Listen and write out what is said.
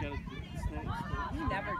You never